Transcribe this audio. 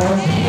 어.